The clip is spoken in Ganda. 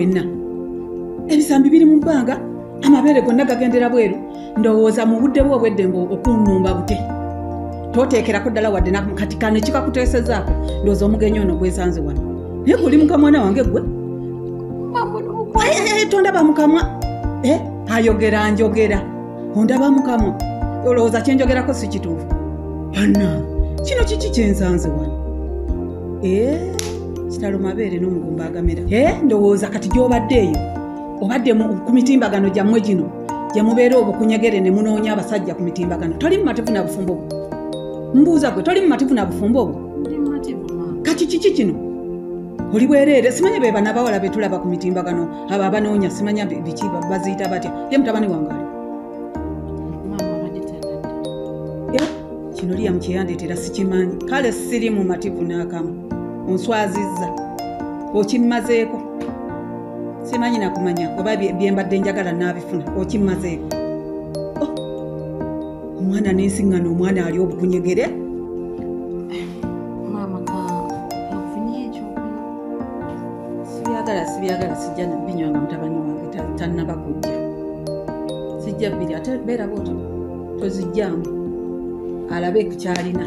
wenna. Ebisambi biri mu bbanga amabeere gonna gagendera bweru. Ndowooza mu budde bwe obweddembe okunnumba bute. Toteekerako ddala wadde na- kati kano kikakuteesezaako ndowooza omugenyi ono gwesanze wano. Naye guli mukamwana wange gwe Eh, eh, tondaba mukamwa Eh, ayogera njogera. Ondaba mukamwa olowooza kyenjogerako si kituufu? Yana kino kiki kyensanze wano? Eh, kitalo mabeere n'omugumba agamera. Eh, ndowooza kati gy'obadde eyo obadde mu- ku mitimbagano gyammwe gino gye mubeera obukunyegere ne munoonya abasajja ku mitimbagano. Toli mumativu na bufumbo bwo mbuuza gwe toli mumativu na bufumbo bwo kati kiki kino? Oli bwereere simanya be bana bawala betulaba ku mitimbagano abo abanoonya simanya bi- biki ba- baziyita batya? Ye mutabani wange ali. Eh, kino liya mukyeyandeetera sikimanyi. Kale siri mu mativu n'akamu onswazizza okimmazeeko? Simanyi nakumanya oba bye- byembadde njagala naabifuna okimmazeeko? Oh, omwana n'ensiŋŋano omwana ali obukunyegere? Sibyagala sibyagala sijja binywanga mutabani wange ta- tannaba kujja. Sijja bbiri ate beera bwotyo tozijjamu. Alabe ku kyalina